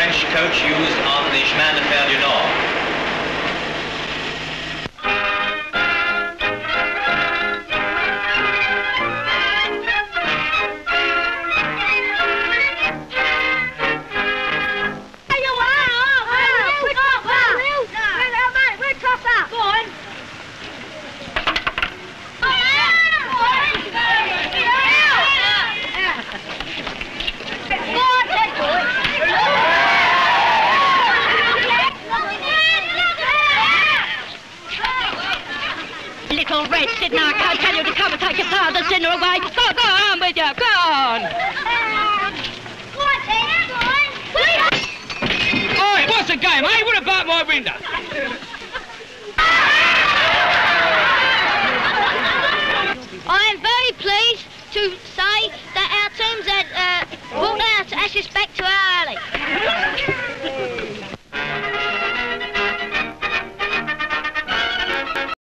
French coach used on little wretch, didn't I? I tell you to come and take your father's dinner away. Go, go on with you. Go on. Go on, Tina. Go on. Oi, what's the game, eh? What about my window? I am very pleased to say